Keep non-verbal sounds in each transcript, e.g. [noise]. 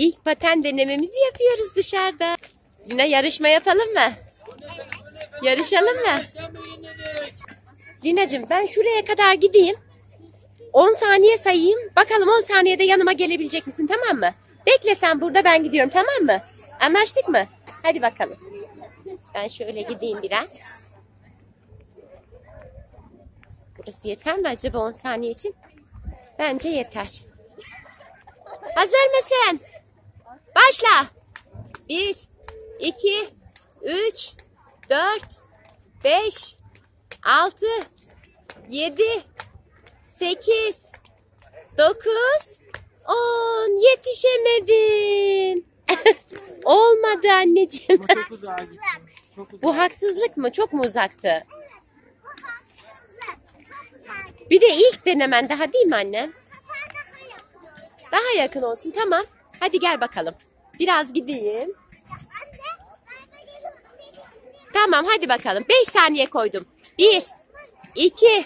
İlk paten denememizi yapıyoruz dışarıda. Lina yarışma yapalım mı? Yarışalım mı? Lina'cığım ben şuraya kadar gideyim. 10 saniye sayayım. Bakalım 10 saniyede yanıma gelebilecek misin tamam mı? Bekle sen burada ben gidiyorum tamam mı? Anlaştık mı? Hadi bakalım. Ben şöyle gideyim biraz. Burası yeter mi acaba 10 saniye için? Bence yeter. Hazır mısın? Başla. 1, 2, 3, 4, 5, 6, 7, 8, 9, 10. Yetişemedim. [laughs] Olmadı anneciğim. Ama çok uzağa gittim. Çok uzağa. Bu haksızlık mı? Çok mu uzaktı? Bir de ilk denemen daha değil mi annem? Daha yakın olsun tamam. Hadi gel bakalım. Biraz gideyim. Tamam hadi bakalım. 5 saniye koydum. 1, 2,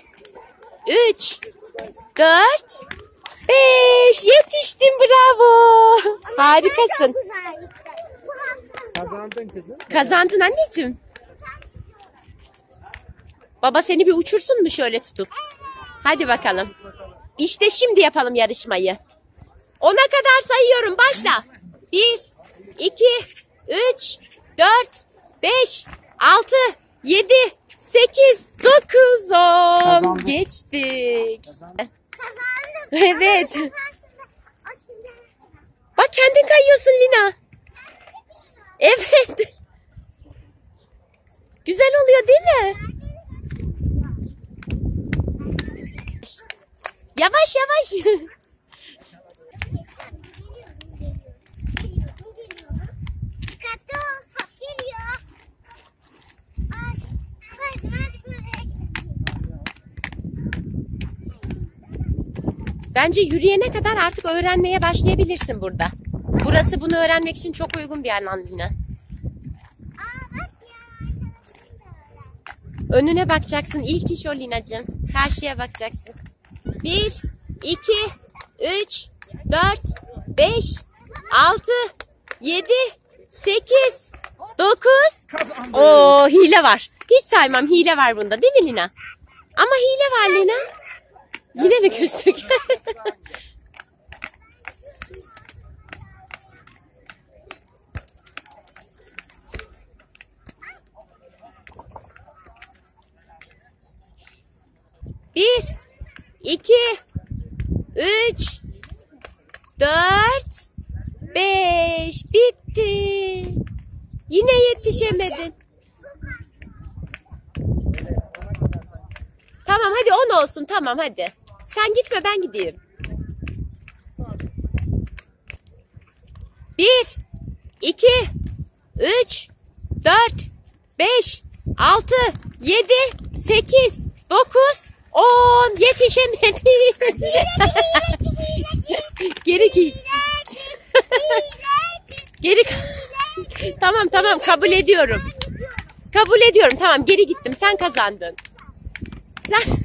3, 4, 5. Yetiştin bravo. Harikasın. Kazandın kızım. Kazandın anneciğim. Baba seni bir uçursun mu şöyle tutup? Hadi bakalım. İşte şimdi yapalım yarışmayı. Ona kadar sayıyorum. Başla. 1, 2, 3, 4, 5, 6, 7, 8, 9, 10. Kazandık. Geçtik. Kazandım. [laughs] Evet. Bak kendin kayıyorsun Lina. Evet. Güzel oluyor değil mi? Yavaş yavaş. [laughs] Bence yürüyene kadar artık öğrenmeye başlayabilirsin burada. Burası bunu öğrenmek için çok uygun bir da öyle. Önüne bakacaksın. İlk iş o Lina'cığım. Karşıya bakacaksın. 1, 2, 3, 4, 5, 6, 7, 8, 9. Kazandım. Oo hile var. Hiç saymam hile var bunda değil mi Lina? Ama hile var Lina. Yine mi küstük? Bir, iki, üç, dört, beş. Bitti. Yine yetişemedin. Tamam hadi on olsun tamam hadi. Sen gitme ben gideyim. Bir, iki, üç, dört, beş, altı, yedi, sekiz, dokuz, on. Yetişemedim. Geri ki. Geri. tamam tamam kabul ediyorum. Kabul ediyorum tamam geri gittim sen kazandın. Sen.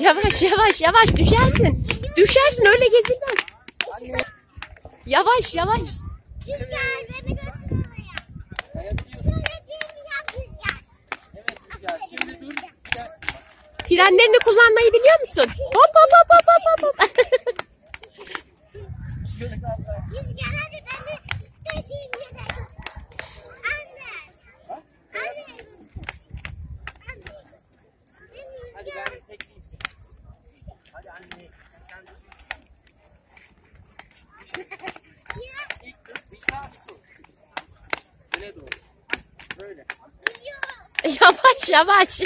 Yavaş yavaş yavaş düşersin. Düşersin öyle gezilmez. Yavaş yavaş. Frenlerini kullanmayı biliyor musun? Hop hop hop hop hop hop. Rüzgar hadi beni istediğim yere götür. Anne. Ha? Anne. Anne. Beni Hadi Rüzgar. ben tekleyeyim seni. Hadi anne. Sen dur. İlk dur. Bir sağ bir sol. Öne doğru. Yavaş yavaş.